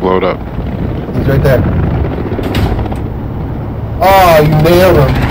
Blow it up. He's right there. Oh, you nailed him.